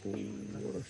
puro